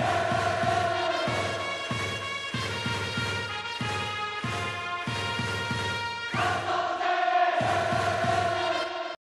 Yeah!